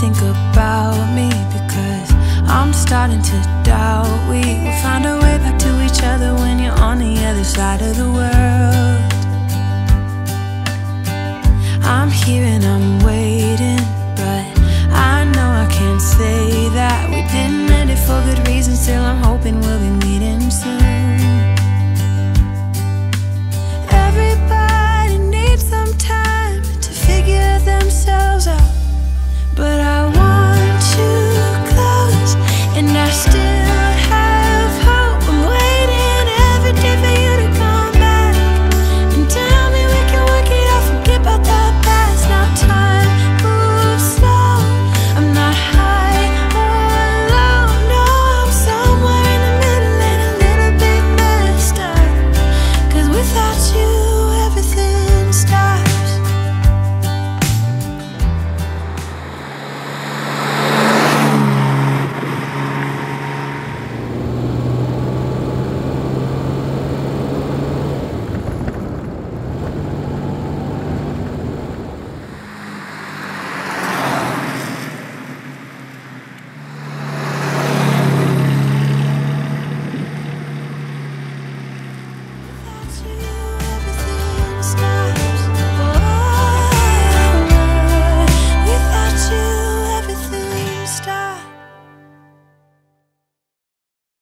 think about me because I'm starting to doubt we will find our way back to each other when you're on the other side of the world. I'm here and I'm